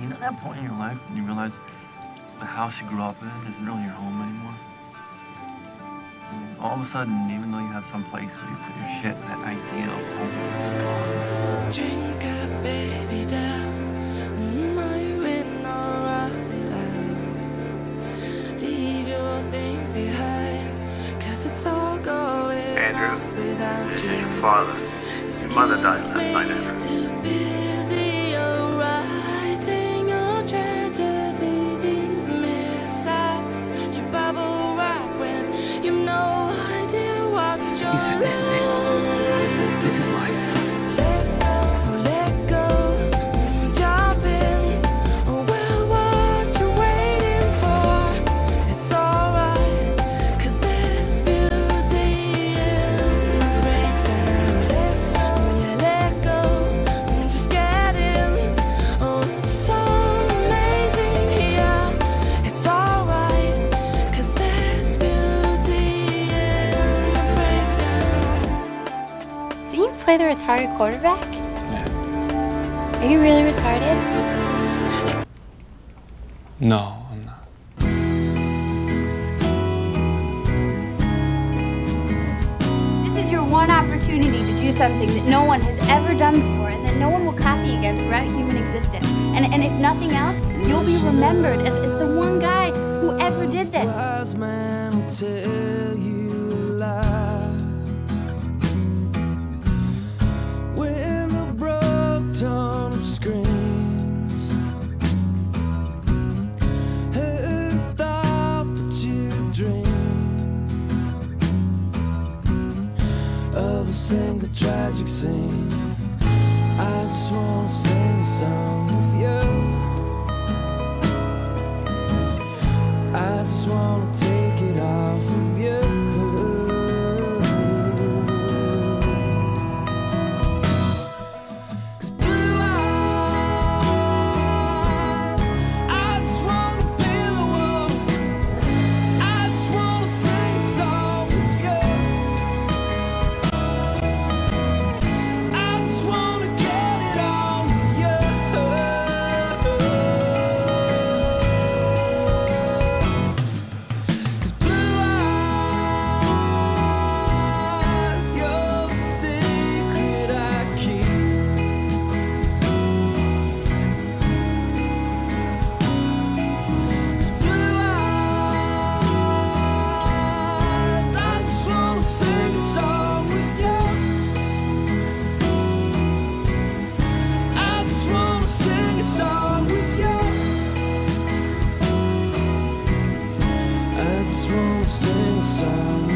You know that point in your life when you realize the house you grew up in isn't really your home anymore? All of a sudden, even though you have some place where you put your shit, that idea of home is gone. Drink up, baby, down. Mm, are you in alright? Leave your things behind. Cause it's all going Andrew, off without this you. is your father. Your mother died last night, Andrew. Said this is it. This is life. Play the retarded quarterback? Yeah. Are you really retarded? No, I'm not. This is your one opportunity to do something that no one has ever done before and that no one will copy again throughout human existence. And, and if nothing else, you'll be remembered as, as the one guy who ever did this. Single tragic scene? I just wanna sing a song with you. I